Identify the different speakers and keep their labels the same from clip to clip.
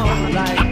Speaker 1: someone like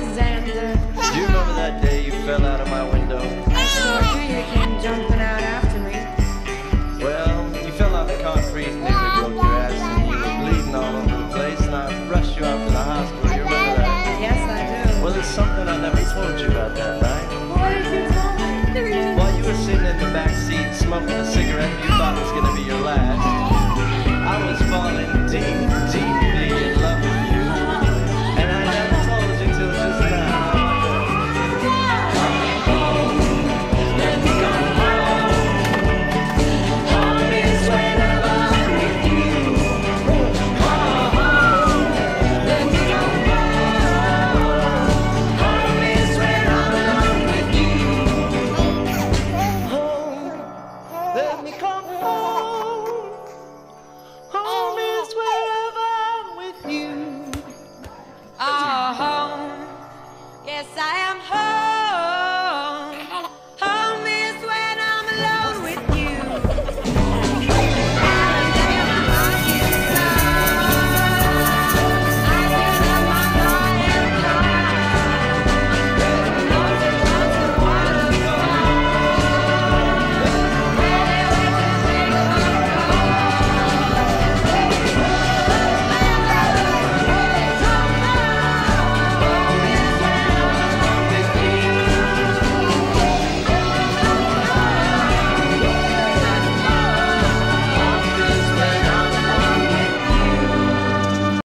Speaker 2: Alexander.
Speaker 1: Do you remember that day you fell out of my window?
Speaker 2: I saw you, you came jumping out after me.
Speaker 1: Well, you fell out the concrete and nearly broke your ass and you were bleeding all over the place and I rushed you out to the hospital. You remember that?
Speaker 2: Yes, I do.
Speaker 1: Well, it's something I